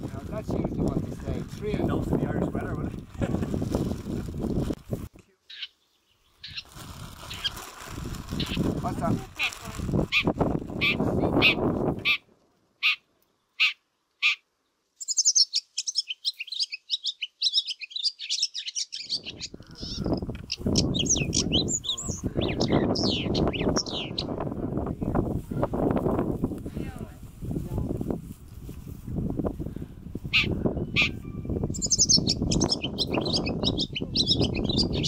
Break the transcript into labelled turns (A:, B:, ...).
A: Now, that's usually what they say. Three of
B: Enough for the Irish weather, would it?
A: What's that?